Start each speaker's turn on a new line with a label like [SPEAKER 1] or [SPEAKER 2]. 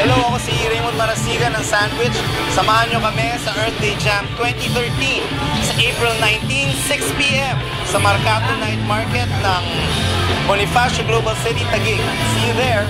[SPEAKER 1] Hello, ako si Raymond Marasigan ng Sandwich. Samahan nyo kami sa Earth Day Jam 2013 sa April 19, 6pm sa Marcato Night Market ng Bonifacio Global City, Taguig. See you there!